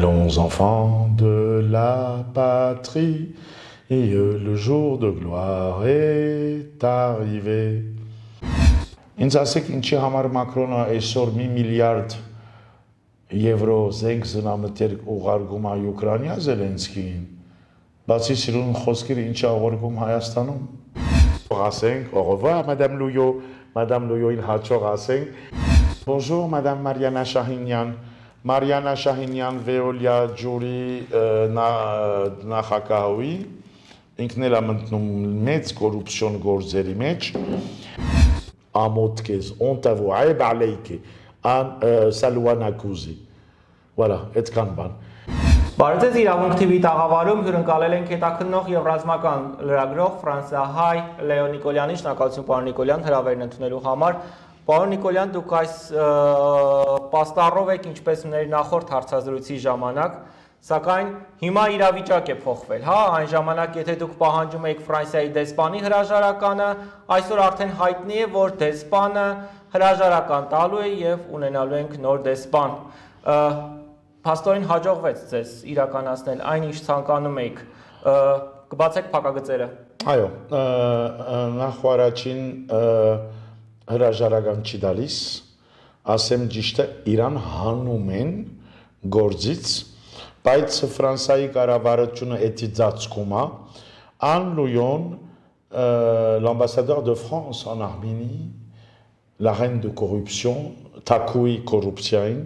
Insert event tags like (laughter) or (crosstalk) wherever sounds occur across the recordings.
Allons enfants de la patrie, et le jour de gloire est arrivé. Ինձ ասեք ինչի համար Մակրոնը այսօր 1 միլիարդ եվրո զենք զնամտեր ուղարկում է Ուկրաինա Զելենսկիին։ Բացի սիրուն խոսքերը ինչ է ուղարկում Հայաստանում։ Ասենք, au revoir madame Louyo, madame Louyo-ին հաջող ասենք։ Bonjour madame Mariana Shahinian, Mariana Shahinian Veolia ջուրի նախագահուի ինքն էլ է մտնում մեծ կոռուպցիոն գործերի մեջ ամոթ կեզ օնտավու այբ ալեյքի ան սալուանակուզի voilà այդքան բան Բարեձեզ իրավունք TV տաղավարում հյուրընկալել ենք հետաքննող եւ ռազմական լրագրող Ֆրանսիահայ Լեոն Նիկոլյանի, շնորհակալություն պարոն Նիկոլյան հրավերն ընդունելու համար։ Պարոն Նիկոլյան, դուք այս պաստառով եք ինչպես մեր նախորդ հարցազրույցի ժամանակ, սակայն հիմա իրավիճակ է փոխվել, հա, այն ժամանակ եթե դուք պահանջում եք Ֆրանսիայի դեսպանի հրաժարականը, այսօր արդեն հայտնի է, որ դեսպանը հրաժարական տալու է եւ ունենալու ենք նոր դեսպան։ Փաստորեն հաջողվեց ձեզ իրականացնել այն ինչ ցանկանում եք։ Կբացեք փակագծերը։ Այո, նախ առաջին հրաժարական չի դալիս, ասեմ ճիշտը Իրան հանում են գործից, բայց Ֆրանսիայի կառավարությունը էդի ծածկում է, Ան Լույոն, l'ambassadeur de France en Arménie, la reine de corruption, Takui կոռուպցիային,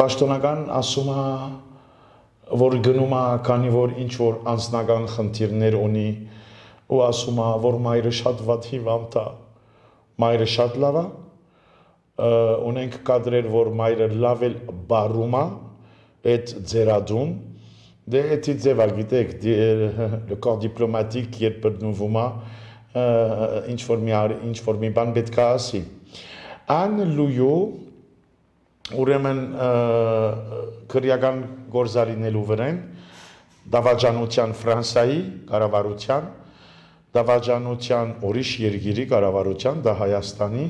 Բաշտոնական ասում է, որ գնում է, քանի որ ինչ որ անձնական խնդիրներ ունի, ու ասում է, որ մայրը շատ վատ հիվանդ է, մայրը շատ լավ է, ունենք կադրեր, որ մայրը լավ էլ բարում է, այդ ձերադուն, դե էդի ձևա գիտեք, le corps diplomatique երբ բնվում է, ինչ որ մի ինչ որ մի բան պետք է ասի։ Ան լույո ուրեմն քրեական գործարինելու վրան դավաճանության Ֆրանսիայի կառավարության դավաճանության ուրիշ երկիրի կառավարության դա Հայաստանի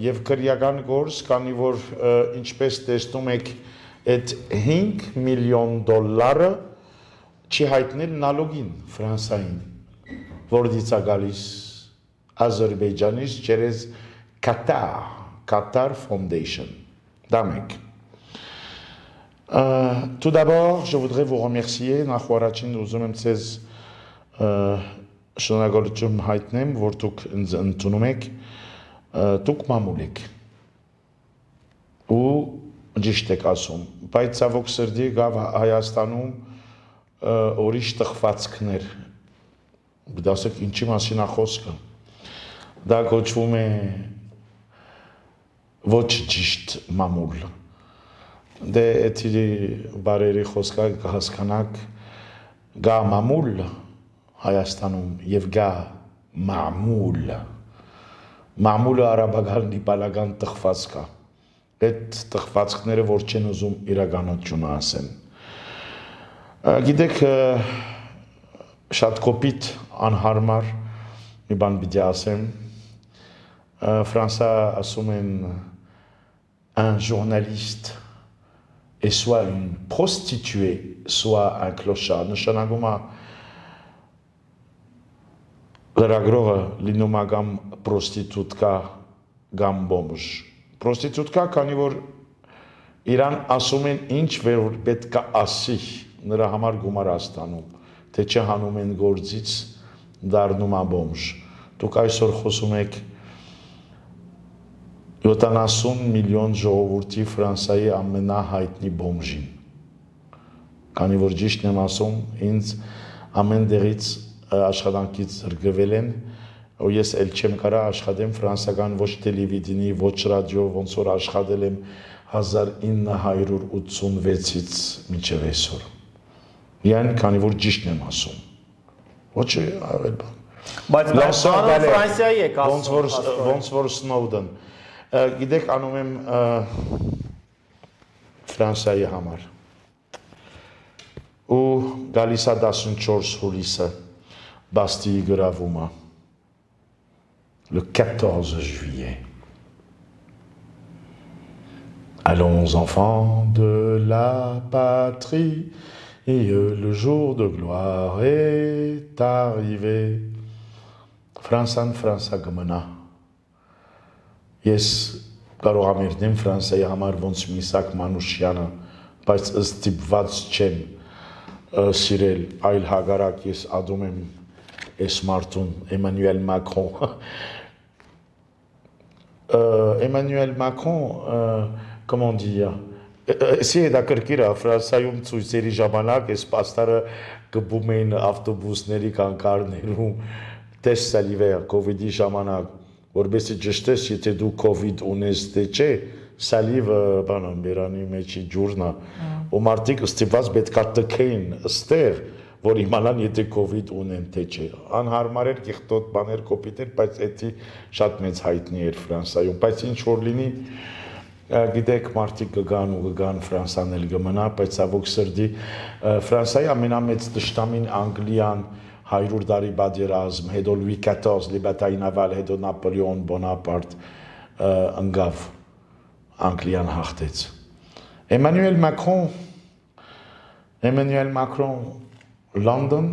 եւ քրեական գործ, քանի որ ինչպես տեսնում եք այդ 5 միլիոն դոլարը չի հայտնել նալոգին Ֆրանսային, որից է գալիս Ադրբեջանից через Qatar, Qatar Foundation. Damek. Euh, tout d'abord, je voudrais vous remercier, նախ առաջին ուզում եմ ցեզ շնորհակալություն հայտնեմ, որ դուք ինձ ընդունում եք դուք մամուլ եք ու ճիշտ եք ասում բայց ցավոք սրդի գավ Հայաստանում ուրիշ տխվածքներ դասեք ինչի մասին է խոսքը դա կոչվում է ոչ ճիշտ մամուլ դե էթի բարերի խոսքա կհասկանաք գա մամուլ Հայաստանում եւ գա մամուլ մամուլը արաբական դիպալական տխվածք է այդ տխվածքները որ չեն ուզում իրականությունը ասեն գիտեք շատ կոպիտ անհարմար մի բան պիտի ասեմ ֆրանսա ասում են un journaliste est soit une prostituée soit un clochard նշանակում է լրագրողը լինում է կամ պրոստիտուտկա կամ բոմժ։ Պրոստիտուտկա, քանի որ իրան ասում են ինչ որ պետք է ասի, նրա համար գումար աստանում, թե չհանում են գործից դառնում է բոմժ։ Դուք այսօր խոսում եք 70 միլիոն ժողովրդի Ֆրանսիայի ամենահայտնի բոմժին։ Քանի որ ճիշտն եմ ասում, ինձ ամեն դերից աշխատանքից զրկվել են ու ես ել չեմ կարա աշխատեմ ֆրանսական ոչ տելևիզիոնի, ոչ ռադիո, ոնց որ աշխատել եմ 1986-ից մինչև այսօր։ Միայն քանի որ ճիշտն եմ ասում։ Ոչ այլ բան։ Բայց լասանը Ֆրանսիայի եք ասում։ Ոնց որ ոնց որ Սնոուդեն։ Գիտեք, անում եմ Ֆրանսիայի համար։ Ու գալիս է 14 հուլիսը 1986 Bastille-Gravouma, le 14 juillet. Allons, enfants de la patrie, et le jour de gloire est arrivé. Fransan Fransa Gamana. Yes, կարող եմ դեմ Ֆրանսիայի համար ոնց Միսակ Մանուշյանը, բայց ըստիպված չեմ սիրել այլ հագարակ ես ադում այս մարդուն Էմանուել Մակրոն (laughs) Էմանուել Մակրոն comment dire Սիրի դա կրկիրա Ֆրանսիայում ցույցերի ժամանակ այս պաստարը գբում էին ավտոբուսների կանգարներում տես սալիվեր կովիդի ժամանակ որբեսի ճշտես եթե դու կովիդ ունես թե չէ սալիվը բանան բերանի մեջի ջուրնա հա։ ու մարդիկ ստիպված պետքա տքեին ստեղ որ իմանան եթե կովիդ ունեն թե չէ։ Անհարմար էր գիղտոտ բաներ կոպիտեր, բայց էդի շատ մեծ հայտնի էր Ֆրանսայում, բայց ինչ որ լինի գիտեք մարտիկ կգան ու կգան Ֆրանսան էլ կմնա, բայց ավոք սրդի Ֆրանսայի ամենամեծ դժտամին Անգլիան 100 տարի բادرազմ, հետո Լուի 14 լիբերտային ավալ, հետո Նապոլեոն Բոնապարտ ընկավ Անգլիան հաղթեց։ Էմանուել Մակրոն Էմանուել Մակրոն Լոնդոն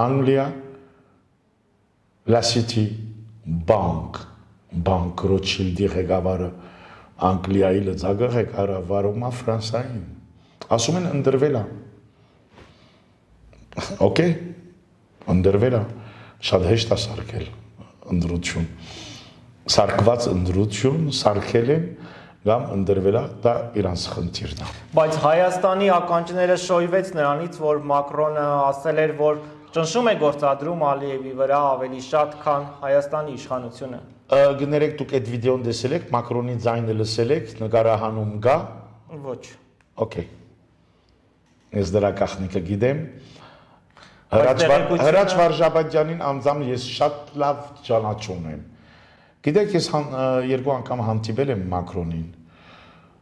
Անգլիա La City Bank Bank Rothschild-ի ղեկավարը Անգլիայի լծակը ղեկավարում է Ֆրանսիային։ Ասում են ընդրվել է։ Okay, ընդրվել է։ Շատ հեշտ է սարքել ընդրություն։ Սարկված ընդրություն սարքել են կամ ընդրվել է, դա իրանց խնդիրն է։ Բայց Հայաստանի ականջները շոյվեց նրանից, որ Մակրոնը ասել էր, որ ճնշում է գործադրում Ալիևի վրա ավելի շատ, քան Հայաստանի իշխանությունը գներեք դուք այդ վիդեոն տեսել եք, Մակրոնի ձայնը լսել եք, նկարահանում կա։ Ոչ։ Okay։ Ես դրա գախնիկը գիտեմ։ Հրաչ Վարժաբադյանին անձամ ես շատ լավ ճանաչում եմ։ Գիտեք, ես երկու անգամ հանդիպել եմ Մակրոնին։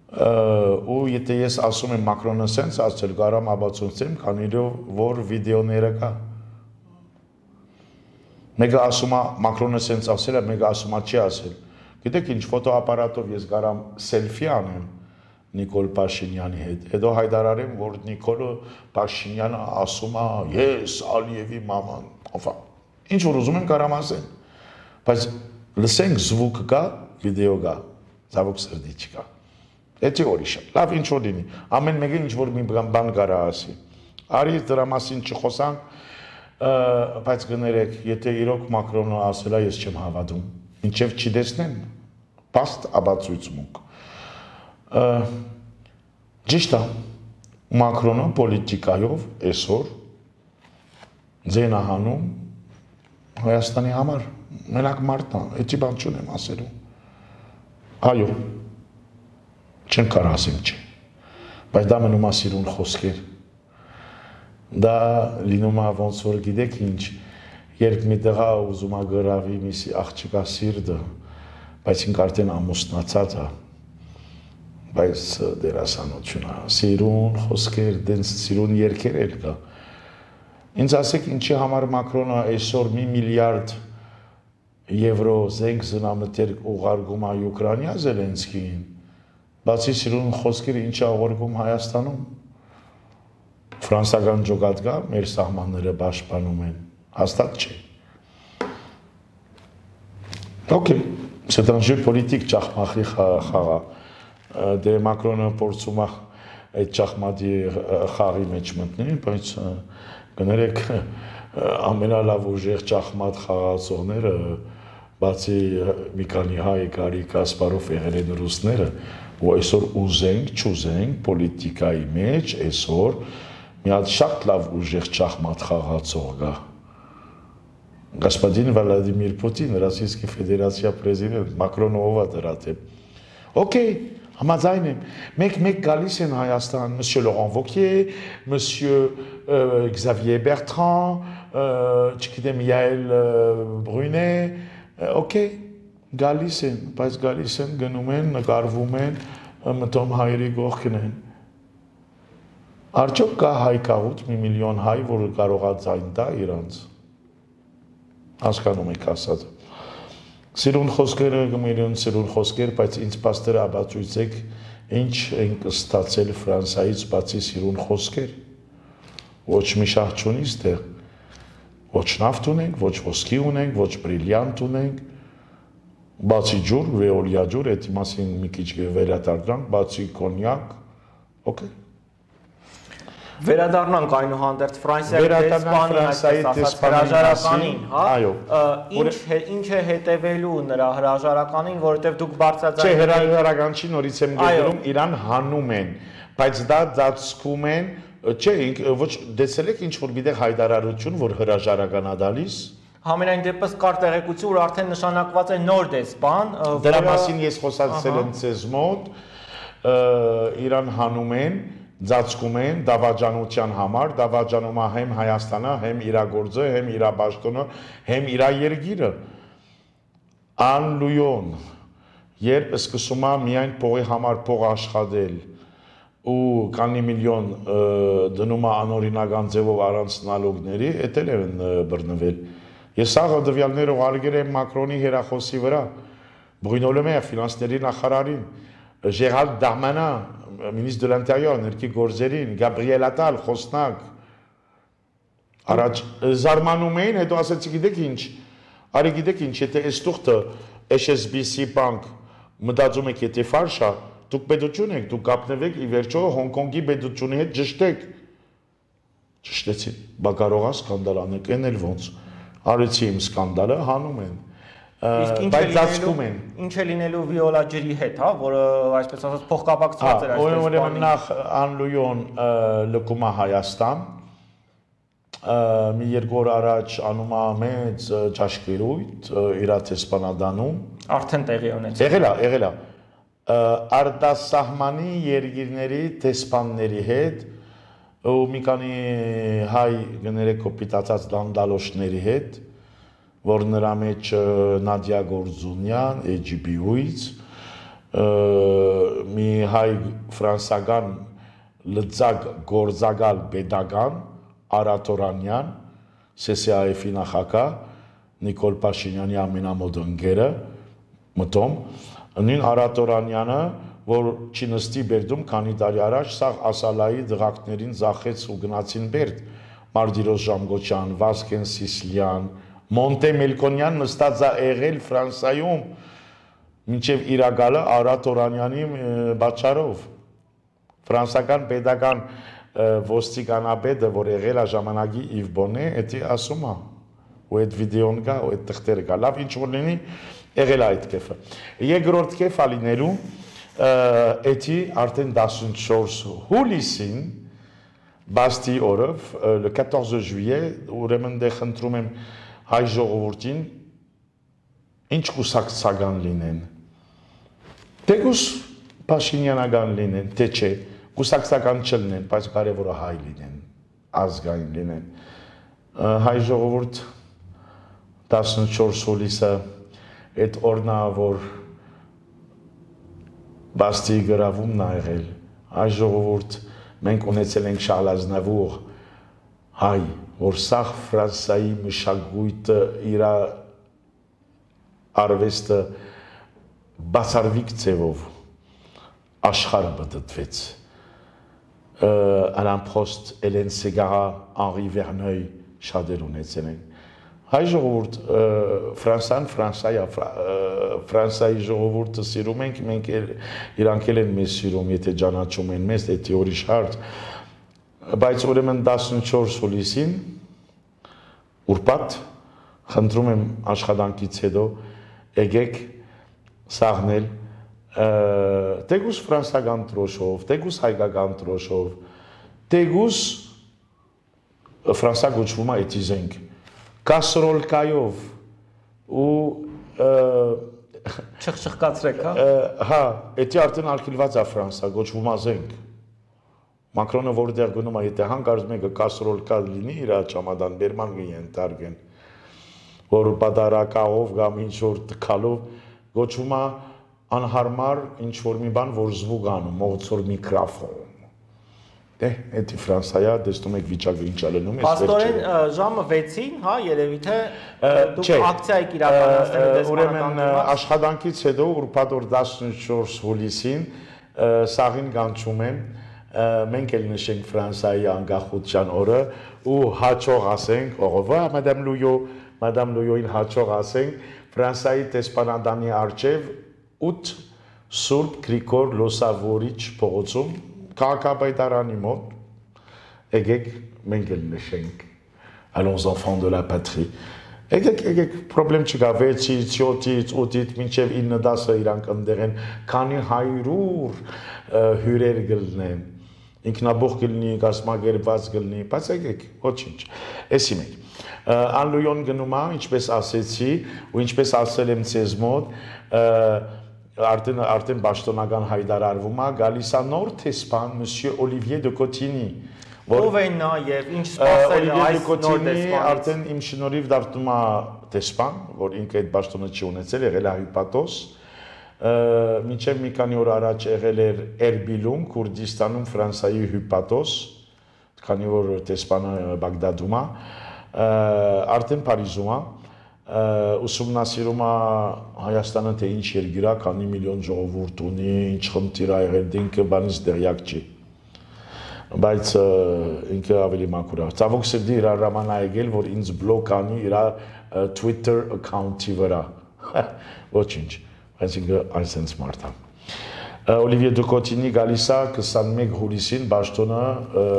ու եթե ես ասում եմ Մակրոնը սենց ասել, կարամ աբացուցեմ, քանի որ վիդեոները կա։ Մեկը ասում է Մակրոնը սենց ասել մեկը ասում է չի ասել։ Գիտեք ինչ ֆոտոապարատով ես կարամ սելֆի անեմ Նիկոլ Փաշինյանի հետ։ Հետո հայտարարեմ, որ Նիկոլը Փաշինյանը ասում է ես Ալիևի մաման։ Օֆա։ Ինչ որ ուզում եմ կարամ ասեմ։ Բայց լսենք զվուկ կա, վիդեո կա։ Ցավոք սրդի չկա։ Էդի օրիշը։ Լավ ինչ որ լինի։ Ամեն մեկը ինչ որ մի բան կարա ասի։ Արի դրա մասին չխոսանք բայց գներեք, եթե իրոք Մակրոնը ասել է, ես չեմ հավատում։ Ինչև չի տեսնեմ, բաստ աբացույցմունք։ Ճիշտ է։ Մակրոնը պոլիտիկայով այսօր ձենահանում Հայաստանի համար մենակ մարդն է, էդի բան չունեմ ասելու։ Այո։ Չեմ կարող ասեմ չէ։ Բայց դա մնում է սիրուն խոսքեր դա լինում է ոնց որ գիտեք ինչ երբ մի տղա ուզում է գրավի միսի աղջկա սիրտը բայց ինք արդեն ամուսնացած է բայց դերասանություն է սիրուն խոսքեր դենց սիրուն երկեր էլ կա ինձ ասեք ինչի համար մակրոնը այսօր մի միլիարդ եվրո զենք զնամտեր ուղարկում է Ուկրաինա Զելենսկիին բացի սիրուն խոսքերը ինչ է ուղարկում Հայաստանում ֆրանսական ջոկատ կա, մեր սահմանները պաշտպանում են։ Հաստատ չէ։ Okay, c'est un jeu politique ճախմախի խաղա։ Դե Մակրոնը փորձում է այդ ճախմատի խաղի մեջ մտնել, բայց կներեք ամենալավ ուժեղ ճախմատ խաղացողները բացի մի քանի հայ կարի Կասպարով եղել են ռուսները, ու այսօր ուզենք, չուզենք պոլիտիկայի մեջ այսօր մի հատ շատ լավ ուժեղ շախմատ խաղացող կա։ Գասպադին Վլադիմիր Պուտին, Ռուսիայի Ֆեդերացիա պրեզիդենտ Մակրոնը ով է դրա դեպ։ Okay, Համաձայն եմ։ Մեկ-մեկ գալիս են Հայաստան, Մսյո Լորան Վոկիե, Մսյո Xavier Bertrand, չգիտեմ Yael Brunet, okay, գալիս են, բայց գալիս են, գնում են, նկարվում են, մտում հայերի կողքն են։ Արդյոք կա հայ կաղուց մի միլիոն հայ, որը կարող է ձայն տա իրանց։ Հասկանում եք ասած։ Սիրուն խոսքերը գմիրուն սիրուն խոսքեր, բայց ինձ պաստերը աբացույցեք ինչ ենք ստացել Ֆրանսայից բացի սիրուն խոսքեր։ Ոչ մի շահ չունի ստեղ։ Ոչ նավթ ունենք, ոչ ոսկի ունենք, ոչ բրիլյանտ ունենք, բացի ջուր, վեոլիա ջուր, այդ մասին մի քիչ վերադարձանք, բացի կոնյակ, օքեյ Վերադառնանք այնուհանդերձ Ֆրանսիայի դեսպանի այսպես հրաժարականին, հա? Այո։ Ինչ ինչ է հետևելու նրա հրաժարականին, որովհետև դուք բարձրաձայն Չէ, հրաժարական չի, նորից եմ գերում, իրան հանում են, բայց դա ծածկում են, չէ, ոչ դեսել եք ինչ որ գիտեք հայտարարություն, որ հրաժարականա դալիս Համենայն դեպս կար տեղեկություն, որ արդեն նշանակված է նոր դեսպան, դրա մասին ես խոսացել եմ ցեզ մոտ, իրան հանում են, ծածկում են դավաճանության համար, դավաճանում է հեմ Հայաստանը, հեմ իր գործը, հեմ իր ճաշտոնը, հեմ իր երգիրը։ Անլույոն երբ սկսում է միայն փողի համար փող աշխատել ու քանի միլիոն դնում է անօրինական ձևով առանց նալոգների, էդ էլ են բռնվել։ Ես աղը դվյալները ուղարկել եմ Մակրոնի հերախոսի վրա, Բրունո ֆինանսների նախարարին, Ժերալ Դարմանա ministre de l'Intérieur, ներքի գործերին, Գաբրիել Ատալ, խոսնակ, առաջ զարմանում էին, հետո ասեցի գիտեք ինչ, արի գիտեք ինչ, եթե այս թուղթը HSBC բանկ մտածում եք, եթե ֆարշա, դուք պետություն եք, դուք կապնվեք ի վերջո Հոնկոնգի պետությունի հետ ճշտեք։ Ճշտեցին, բա կարող է սկանդալ անեք, են էլ ոնց։ Արեցի իմ սկանդալը, հանում են ինչ է լինելու ինչ է լինելու վիոլա ջրի հետ, հա, որը այսպես ասած փոխկապակցված էր այսպես։ Ուրեմն նախ Անլույոն լկում է Հայաստան։ Մի երկու օր առաջ անում է մեծ ճաշկերույթ իր տեսփանադանում։ Արդեն տեղի ունեցել։ Եղել է, եղել է։ Արտասահմանի երկիրների տեսփանների հետ ու մի քանի հայ գներեք կոպիտացած դանդալոշների հետ որ նրա մեջ Նադիա Գորզունյան HBO-ից մի հայ ֆրանսական լծակ գործակալ pedagogan Արաթորանյան CCAF-ի նախակա Նիկոլ Փաշինյանի ամենամոտ ընկերը մտոմ նույն Արաթորանյանը որ չի նստի Բերդում քանի տարի առաջ սա ասալայի դղակներին զախեց ու գնացին Բերդ Մարտիրոս Ժամգոչյան, Վասկեն Սիսլյան, Մոնտե Մելկոնյան նստած է եղել Ֆրանսայում մինչև իրակալը Արադ Օրանյանի բաչարով ֆրանսական pedagogan ոստիկանապետը որ եղել է ժամանակի Իվ Բոնե, էդի ասում է ու այդ վիդեոն կա, ու այդ տղտերը կա, լավ ինչ որ լինի, եղել է այդ կեֆը։ Երկրորդ կեֆ ալիներու էդի արդեն 14 հուլիսին բաստի օրով le 14 juillet ուրեմն դե խնդրում եմ հայ ժողովրդին ինչ կուսակցական լինեն։ Տեգուս Փաշինյանական լինեն, թե չէ, կուսակցական չլինեն, բայց կարևորը հայ լինեն, ազգային լինեն։ Հայ ժողովուրդ 14 հուլիսը այդ օրնա որ բաստի գրավումն ա եղել հայ ժողովուրդ մենք ունեցել ենք շալազնավուղ հայ որ սա Ֆրանսայի մշակույթը իր արվեստը բացարվիկ ձևով աշխարհը բդդվեց Alain Prost, Hélène Ségara, Henri Verneuil շատեր ունեցել են։ Հայ ժողովուրդ Ֆրանսան Ֆրանսայա Ֆրանսայի ժողովուրդը սիրում ենք, մենք իրանք էլ են մեզ սիրում, եթե ճանաչում են մեզ, դա ուրիշ հարց բայց ուրեմն 14 հուլիսին ուրբաթ խնդրում եմ աշխատանքից հետո եկեք սաղնել տեգուս ֆրանսական տրոշով, տեգուս հայկական տրոշով, տեգուս ֆրանսա գոչվում է էտիզենք, կասրոլկայով ու չխչխկացրեք, հա։ Հա, էտի արդեն արկելված է ֆրանսա, գոչվում է զենք Մակրոնը որտեղ գնում է, եթե հանկարծ մեկը կասրոլ կա լինի իր ճամադան բերման կընտարգեն, որ պատարակաղով կամ ինչ որ տքալով գոչվում է անհարմար ինչ որ մի բան, որ զվուգ անում, մողցոր միկրոֆոն։ Դե, էդի Ֆրանսիա, տեսնում եք վիճակը ինչ է լինում, էս վերջը։ Պաստորեն ժամը 6-ին, հա, երևի թե դուք ակցիա եք իրականացնելու դեսպանատան։ Ուրեմն աշխատանքից հետո ուրբաթ օր 14 հուլիսին սաղին գանչում եմ մենք էլ նշենք Ֆրանսիայի անկախության օրը ու հաջող ասենք, revoir madame Louyo, madame Louyo-ին հաջող ասենք Ֆրանսիայի տեսփանադանի արչև 8 Սուրբ Գրիգոր Լոսավորիչ փողոցում քաղաքապետարանի մոտ եկեք մենք էլ նշենք allons enfants de la patrie Եկեք, եկեք, խնդրեմ չկա 6-ից, 7-ից, 8-ից մինչև 9-10-ը իրանք ընդեղ են, քանի 100 հյուրեր գլնեն ինքնաբուխ կլինի, կազմակերպված կլինի, բայց եկեք, ոչինչ։ Էսի մեկ։ Անլույոն գնում է, ինչպես ասեցի, ու ինչպես ասել եմ ցեզ մոտ, արդեն արդեն ճշտոնական հայտարարվում է, գալիս է նոր տեսփան, Մսյո Օլիվիե դե Կոտինի, ով է նա եւ ինչ սպասել այս նոր տեսփանից։ Արդեն իմ շնորհիվ դարձնում է տեսփան, որ ինքը այդ ճշտոնը չի ունեցել, եղել է հյուպատոս, մինչև մի քանի օր առաջ եղել էր Էրբիլում, Քուրդիստանում Ֆրանսայի հյուպատոս, քանի որ տեսփանը Բագդադում է, արդեն Փարիզում է, ուսումնասիրում է Հայաստանը թե ինչ երկիր է, քանի միլիոն ժողովուրդ ունի, ինչ խնդիր է եղել, դինքը բանից դերյակ չի բայց ինքը ավելի մաքուր է։ Ցավոք սրտի իր հրաման է եկել, որ ինձ բլոկ անի իր Twitter account-ի վրա։ (laughs) Ոչինչ այսինքն այսենց մարդ է Օլիվիե Դուկոտինի գալիս է 21 հուլիսին Բաշտոնը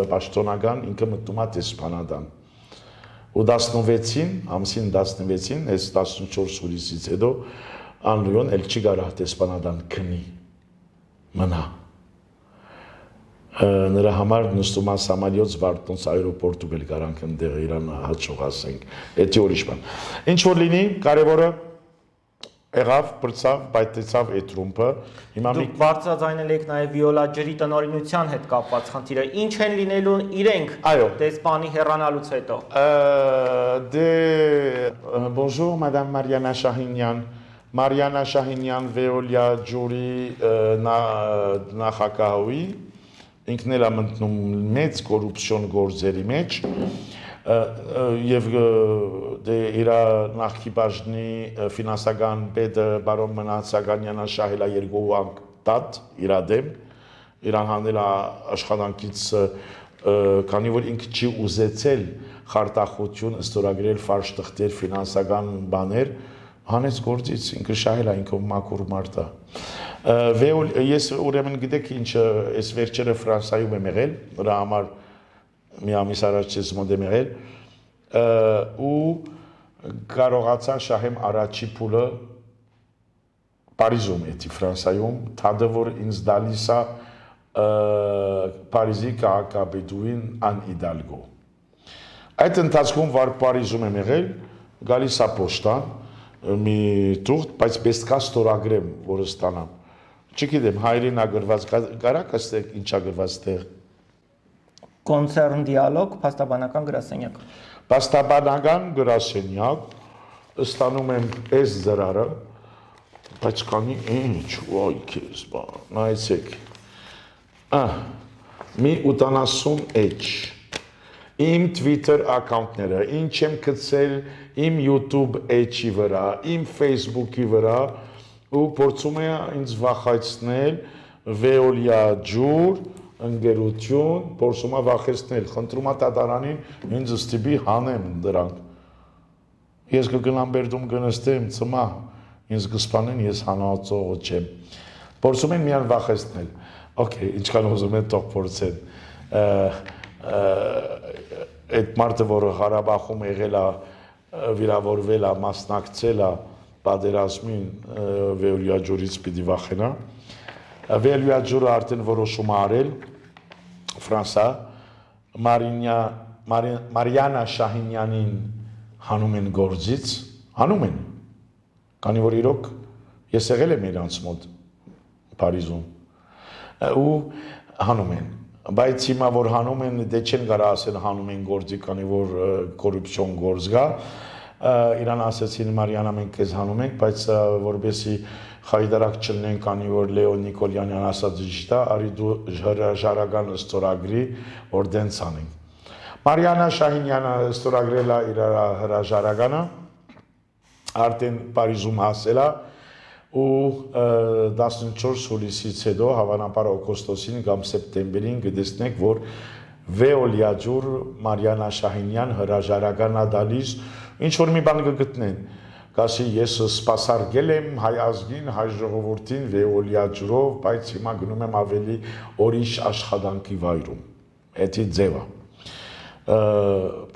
Բաշտոնական ինքը մտնում է Տեսփանադան ու 16-ին, ամսին 16-ին, այս 14 հուլիսից հետո Անլյոն էլ չի կարող տեսանադան քնի։ Մնա։ Նրա համար նստում է Սամալիոց Վարդոնց аэроպորտու գլ կարանք ընդեղ Իրան հաջող ասենք։ Էդի ուրիշ բան։ Ինչ որ լինի, կարևորը եղավ, բրցավ, բայտեցավ այդ ռումբը։ Հիմա մի բարձրաձայնել եք նաև վիոլա ջրի տնօրինության հետ կապված խնդիրը։ Ինչ են լինելու իրենք դեսպանի հեռանալուց հետո։ Դե bonjour madame Mariana Shahinyan Մարիանա Շահինյան Վեոլիա ջուրի նախակահույի ինքն էլ է մտնում մեծ կոռուպցիոն գործերի մեջ եւ դե իր նախքի բաժնի ֆինանսական պետը բարոն Մնացականյանը շահելա երկու անգ տատ իր դեմ իրան հանել աշխատանքից քանի որ ինքը չի ուզեցել խարտախություն ստորագրել ֆարշ տխտեր ֆինանսական բաներ հանեց գործից ինքը շահել է ինքը մակուր մարտա վեոլ ես ուրեմն գիտեք ինչ այս վերջերը ֆրանսայում եմ եղել նրա համար մի ամիս առաջ ես մոտ եմ եղել ու կարողացա շահեմ առաջի փուլը Փարիզում էի Ֆրանսայում թադը որ ինձ դալիս է Փարիզի քաղաքապետուին Ան Իդալգո այդ ընթացքում վար Փարիզում եմ եղել գալիս է պոստան մի թուղթ բայց պես կա ստորագրեմ որը ստանամ չգիտեմ հայրենա գրված կարա կստեք ինչա գրված տեղ կոնցեռն դիալոգ, փաստաբանական գրասենյակ։ Փաստաբանական գրասենյակ ստանում եմ այս զրարը, բայց կանի ինչ, ոյ քեզ բա, նայեցեք։ Ահ, մի 80 edge իմ Twitter account-ները, ինչ եմ գցել իմ YouTube edge-ի վրա, իմ Facebook-ի վրա ու փորձում եմ ինձ վախեցնել Veolia ջուր, ընկերություն փորձում է վախեցնել, խնդրում է տատարանին ինձ ստիպի հանեմ դրանք։ Ես կգնամ Բերդում կնստեմ, ծմա, ինձ կսպանեն, ես հանածողը չեմ։ Փորձում են միան վախեցնել։ Okay, ինչքան ուզում են թող փորձեն։ Այդ մարդը, որը Ղարաբաղում եղել է, վիրավորվել է, մասնակցել է պատերազմին, Վեոլիա ջուրից պիտի վախենա։ Վելյուա ջուրը արդեն որոշում արել Ֆրանսա Մարինյա Մարիանա Շահինյանին հանում են գործից, հանում են։ Քանի որ իրոք ես եղել եմ իրանց մոտ Փարիզում ու հանում են բայց հիմա որ հանում են դե չեն կարա ասել հանում են գործի քանի որ կոռուպցիոն գործ գա իրան ասեցին Մարիանա մենք քեզ հանում ենք բայց որբեսի խայդարակ չլնեն, քանի որ Լեոն Նիկոլյանյան ասած ճիշտ է, արի դու ժարական ստորագրի, որ դենց անենք։ Մարիանա Շահինյանը ստորագրել է իր հրաժարականը, արդեն Փարիզում հասել է ու 14 հուլիսից հետո հավանաբար օգոստոսին կամ սեպտեմբերին կդեսնեք, որ Վեոլիաջուր Մարիանա Շահինյան հրաժարականա դալիս ինչ որ մի բան կգտնեն դասի ես սпасարգել եմ հայ ազգին, հայ ժողովրդին վեոլիա ջրով, բայց հիմա գնում եմ ավելի ուրիշ աշխատանքի վայրում։ Էդի ձևա։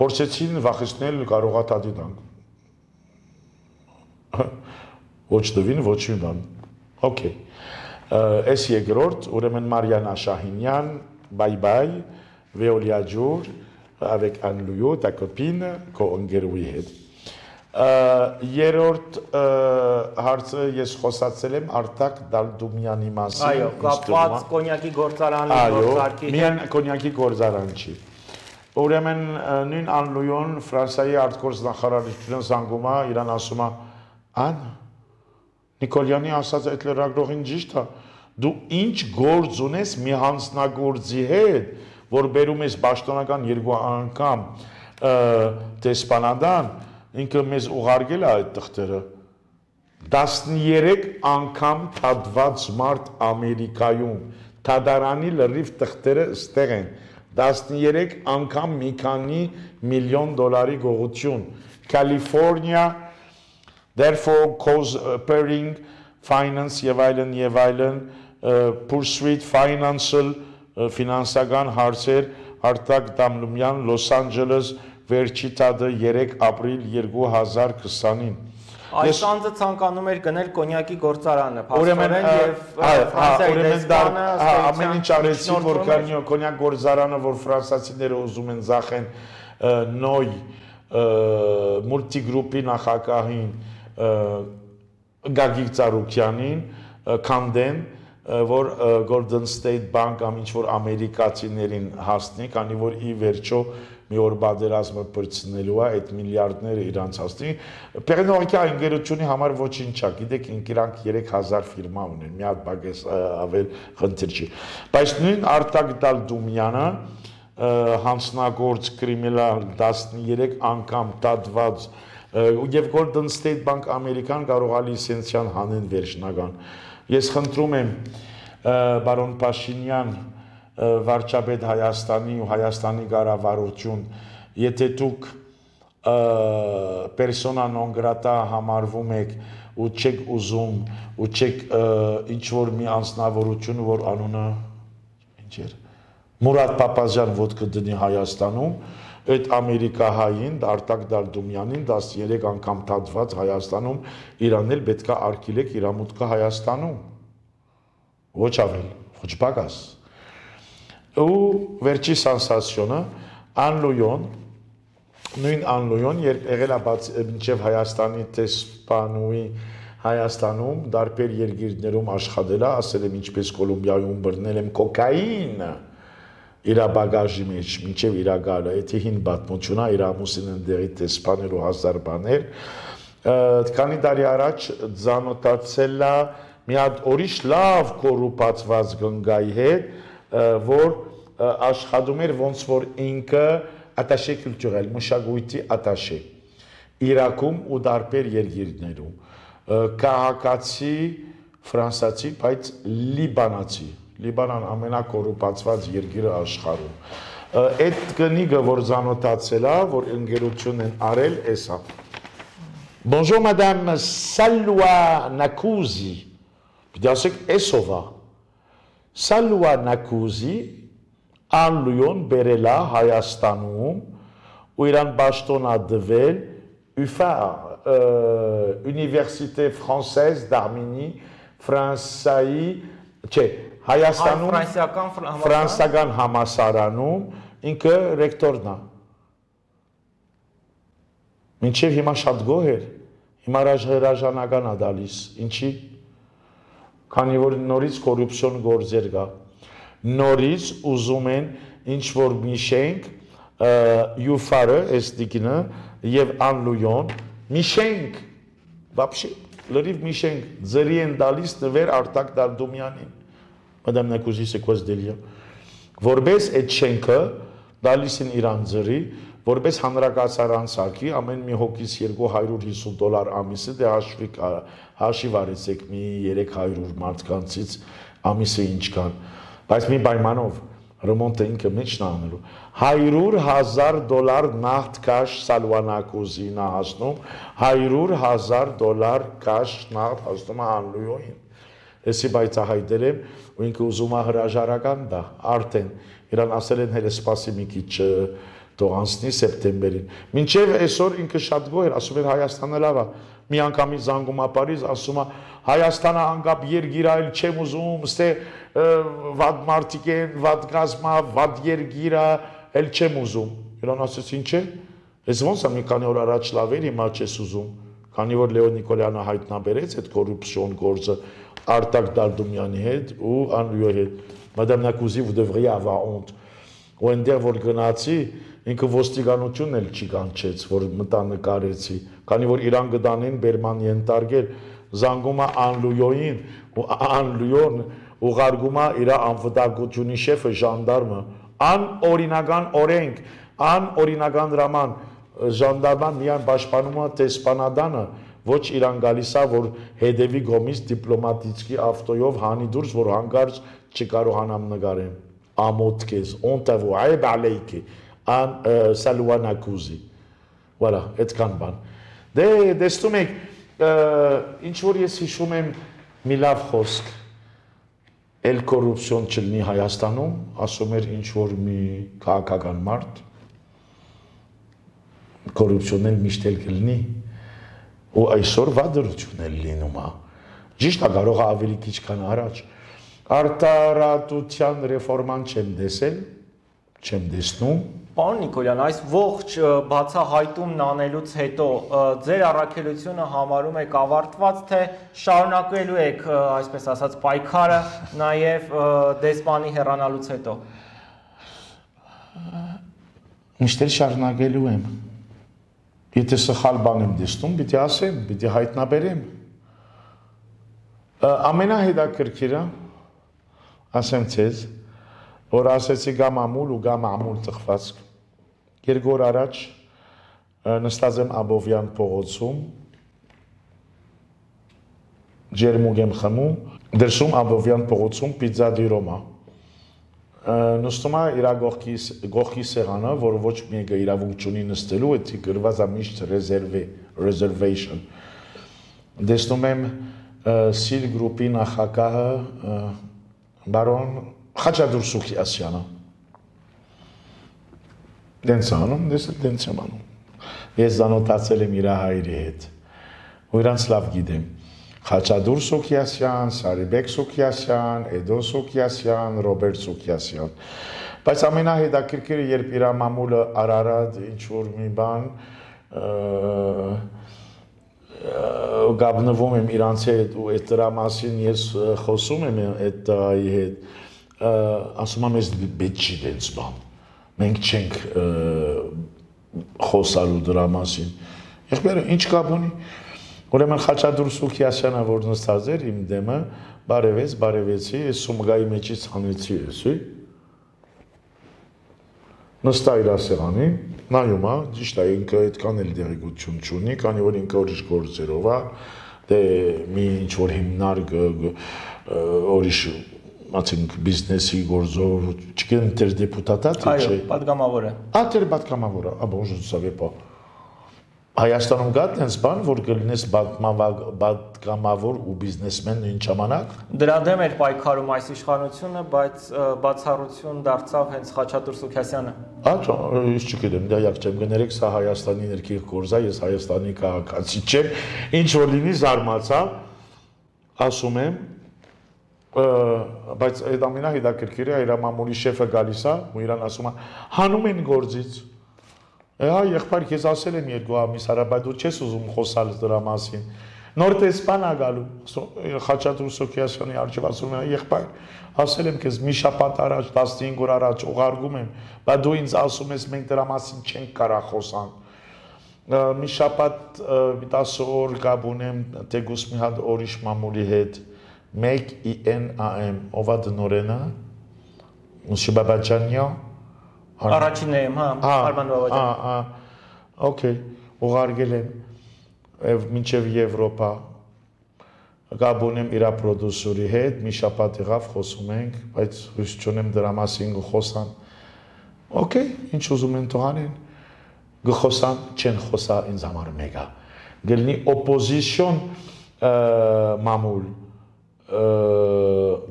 Փորձեցին վախեցնել կարողատադիդանք։ Ոչ դվին, ոչ մի բան։ Okay։ Էս երկրորդ, ուրեմն Մարիանա Շահինյան, բայ-բայ, վեոլիա ջուր, avec Anne Luyot, ta copine, co-ընկերուի հետ։ Երորդ հարցը ես խոսացել եմ Արտակ Դալդումյանի մասին։ Այո, կապված կոնյակի գործարանի գործարքի։ Այո, միայն կոնյակի գործարան չի։ Ուրեմն նույն Անլույոն Ֆրանսիայի արտգործ նախարարությունը զանգում է, իրան ասում է Ան Նիկոլյանի ասած այդ լրագրողին ճիշտ է։ Դու ինչ գործ ունես մի հանձնագործի հետ, որ բերում ես պաշտոնական երկու անգամ դեսպանադան, ինքը մեզ ուղարկել է այդ տխտերը 13 անգամ թադված մարդ Ամերիկայում թադարանի լրիվ տխտերը ստեղ են 13 անգամ մի քանի միլիոն դոլարի գողություն Կալիֆոռնիա therefore cause pairing finance եւ այլն եւ այլն pursuit financial ֆինանսական հարցեր Արտակ Դամլումյան Լոս Անջելես վերջի տադը 3 ապրիլ 2020-ին Այս անձը ցանկանում էր գնել կոնյակի գործարանը, փաստորեն եւ Ֆրանսիայի դեսպանը ամեն ինչ արեցին, որ կանի կոնյակ գործարանը, որ ֆրանսիացիները ուզում են զախեն նոյ մուլտիգրուպի նախակահին Գագիկ Ծառուկյանին Կանդեն որ Golden State Bank կամ ինչ որ ամերիկացիներին հասնի, քանի որ ի վերջո մի օր բادرազմը բրցնելու է այդ միլիարդները իրանց հաստի Պերնոկիա ընկերությունի համար ոչինչ չա գիտեք ինքրանք 3000 ֆիրմա ունեն մի հատ բագես ավել խնդիր չի բայց նույն արտագտալ դումյանը հանցնագործ կրիմինալ 13 անգամ դատված եւ Golden State Bank Ամերիկան կարող է լիցենցիան հանեն վերջնական։ Ես խնդրում եմ բարոն Փաշինյան վարչապետ Հայաստանի ու Հայաստանի ղարավարություն, եթե դուք persona non grata համարվում եք ու չեք ուզում ու չեք ինչ որ մի անձնավորություն, որ անունը ինչ էր Մուրադ Պապազյան ոդկը դնի Հայաստանում, այդ ամերիկահային Արտակ Դալդումյանին 13 անգամ թափված Հայաստանում Իրանն էլ պետքա արկիլեք իրամուտքը Հայաստանում ոչ ավել ոչ բագաս ու վերջի սենսացիոնը Անլոյոն նույն Անլոյոն երբ եղել է մինչև Հայաստանի տեսփանուի Հայաստանում դարբեր երկիրներում աշխատել է, ասել եմ ինչպես Կոլումբիայում բռնել եմ կոկային, իր բագաժի մեջ մինչև իր գալը, եթե հին պատմություն է, իր ամուսին ընդեղի տեսփաներ ու հազար բաներ, քանի տարի առաջ ծանոթացել է մի հատ օրիշ լավ կոռուպացված գնգայի հետ, որ աշխատում էր ոնց որ ինքը ատաշե կուլտուրել, մշակույթի ատաշե Իրաքում ու դարբեր երկիրներում քաղաքացի ֆրանսացի, բայց լիբանացի Լիբանան ամենակոռուպացված երկիրը աշխարհում։ Այդ կնիգը, որ զանոթացել է, որ ընկերությունն են արել, էսա։ Bonjour madame Salwa Nakuzi։ Պիտի ասեք էսովա։ Salwa Nakuzi անլույոն բերելա Հայաստանում ու իրան բաշտոնա դվել UFA Université Française d'Arménie Ֆրանսայի, չէ, Հայաստանում ֆրանսիական ֆրանսիական համասարանում ինքը ռեկտորն է։ Մինչև հիմա շատ գոհ էր։ Հիմա հրաժանական է դալիս։ Ինչի քանի որ նորից կոռուպցիոն գործեր կա։ Նորից ուզում են ինչ որ մի շենք յուֆարը, էստիկինը եւ անլույոն մի շենք բաբշի լրիվ մի շենք ձերի են դալիս նվեր Արտակ Դարդոմյանին մադամ Նեկուզի Սեկոզ Դելիա որբես այդ շենքը դալիս են Իրան ձրի որպես հանրակացարան սարքի ամեն մի հոգիս 250 դոլար ամիսը դե հաշվի հաշիվ արեցեք մի 300 մարդկանցից ամիսը ինչ կան բայց մի պայմանով ռեմոնտը ինքը մեջն անելու 100.000 դոլար նահդ կաշ սալվանակուզի նա հասնում 100.000 դոլար կաշ նահդ հասնում անլույոին Էսի բայցահայտել եմ ու ինքը ուզում է հրաժարական դա արդեն իրան ասել են հենց սպասի մի քիչ թող անցնի սեպտեմբերին։ Մինչև այսօր ինքը շատ գոհ էր, ասում էր Հայաստանը լավ է։ Մի անգամից զանգում է Փարիզ, ասում է Հայաստանը անգապ երգիր այլ չեմ ուզում, ստե վատ մարտիկ են, վատ գազմա, վատ երգիր է, էլ չեմ ուզում։ Իրան ասեց ինչ է։ Ես ոնց է մի քանի օր առաջ լավ էր, հիմա չես ուզում։ Քանի որ Լեոն Նիկոլյանը հայտնաբերեց այդ կոռուպցիոն գործը Արտակ Դալդումյանի հետ ու Անլյուի հետ։ Madame Nakuzi, vous devriez avoir honte։ Ու այնտեղ որ գնացի, ինքը ոստիկանությունն էլ չի կանչեց, որ մտա նկարեցի, քանի որ իրան գտանին Բերման ենթարկել, զանգում է Անլույոին ու Անլույոն ուղարկում է իր անվտանգությունի շեֆը ժանդարմը, ան օրինական օրենք, ան օրինական դրաման ժանդարման միան պաշտպանում է տեսփանադանը, ոչ իրան գալիս է որ հետևի գոմից դիպլոմատիցկի ավտոյով հանի դուրս որ հանկարծ չկարողանամ նկարեմ ամոթ քեզ օնտավու այ բալեյքի an Salwanakouzi։ Voilà, այդքան բան։ Դե դեստում եք ինչ որ ես հիշում եմ մի լավ խոսք. Էլ կոռուպցիոն չլինի Հայաստանում, ասում էր ինչ որ մի քաղաքական մարդ. Կոռուպցիոնն էլ միշտ էլ կլինի ու այսօր վադրություն էլ լինում է ճիշտ է կարող է ավելի քիչ քան առաջ արտարատության ռեֆորման չեմ տեսել չեմ տեսնում Պարոն Նիկոլյան, այս ողջ բացահայտումն անելուց հետո ձեր առաքելությունը համարում եք ավարտված, թե շարունակելու եք, այսպես ասած, պայքարը նաև դեսպանի հեռանալուց հետո։ Միշտ շարունակելու եմ։ Եթե սխալ բան եմ տեսնում, պիտի ասեմ, պիտի հայտնաբերեմ։ Ամենահետաքրքիրը ասեմ ցեզ, որ ասեցի գամ ամուլ ու գամ ամուլ ծխվածք։ Երկու օր առաջ նստած եմ Աբովյան փողոցում, ջերմուկ եմ խմում, դրսում Աբովյան փողոցում պիզա դի Ռոմա։ Նստում է իր գողքի գողքի սեղանը, որը ոչ մեկը իրավունք չունի նստելու, էդի գրված է միշտ ռեզերվե, reservation։ Դեսնում եմ Սիլ գրուպի նախագահը բարոն Խաչատուր Սուքիասյանը դենց անում, դες դենց եմ անում։ Ես զանոթացել եմ իր հայրի հետ։ Ու իրանց լավ գիտեմ։ Խաչադուր Սուքիասյան, Սարիբեկ Սուքիասյան, Էդո Սուքիասյան, Ռոբերտ Սուքիասյան։ Բայց ամենահետաքրքիրը, երբ իր մամուլը Արարատ ինչ որ մի բան գաբնվում եմ իրանց հետ ու այդ դրա մասին ես խոսում եմ այդ տղայի հետ ասում եմ ես չի դենց բան։ Մենք չենք խոսալու դրա մասին։ Եղբայրը ինչ կապ ունի։ Ուրեմն Խաչատուր Սուքիասյանը որ նստած էր իմ դեմը, բարևեց, բարևեցի, ես սումգայի մեջից հանեցի էսի։ Նստա իր ասեղանի, նայում է, ճիշտ է, ինքը այդքան էլ դեղեցություն չունի, քանի որ ինքը ուրիշ գործերով է, դե մի ինչ որ հիմնարկ ուրիշ ասենք բիզնեսի գործով, չգիտեմ, դեր դեպուտատա թե չէ։ Այո, падգամավորը։ Ա դեր падգամավորը, ա բոժը սովեպա։ Հայաստանում կա տենց բան, որ կլինես բադկամավոր ու բիզնեսմեն նույն ժամանակ։ Դրա դեմ էր պայքարում այս իշխանությունը, բայց բացառություն դարձավ հենց Խաչատուր Սուքյասյանը։ Ահա, ես չգիտեմ, դա յակ չեմ գներեք, սա Հայաստանի ներքին գործա, ես Հայաստանի քաղաքացի չեմ։ Ինչ որ լինի զարմացա, ասում եմ, բայց այդ ամենահետաքրքիրը իր մամուլի շեֆը գալիս է ու իրան ասում է հանում են գործից հա եղբայր քեզ ասել եմ երկու ամիս արա բայց դու չես ուզում խոսալ դրա մասին նոր տեսփան ա գալու խաչատուր սոկիասյանի արժև ասում է եղբայր ասել եմ քեզ մի շաբաթ առաջ 15 օր առաջ ուղարկում եմ բայց դու ինձ ասում ես մենք դրա մասին չենք կարա խոսանք մի շաբաթ մի 10 օր կապ ունեմ Տեգուս մի հատ օրիշ մամուլի հետ 1 INAM ովա դնորենը Շիբաբաջանյո Առաջինն եմ, հա, Արման Բաբաջան։ Ահա, Okay, ուղարկել եմ եւ մինչեւ Եվրոպա գաբոն եմ իր պրոդյուսերի հետ, մի շաբաթ եղավ խոսում ենք, բայց հույս չունեմ դրա մասին գխոսան։ Okay, ինչ ուզում են թողանեն։ Գխոսան, չեն խոսա ինձ համար մեգա։ Գլնի օպոզիցիոն մամուլ